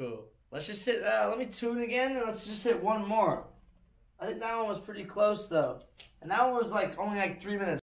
Cool. Let's just hit. Uh, let me tune again, and let's just hit one more. I think that one was pretty close though, and that one was like only like three minutes.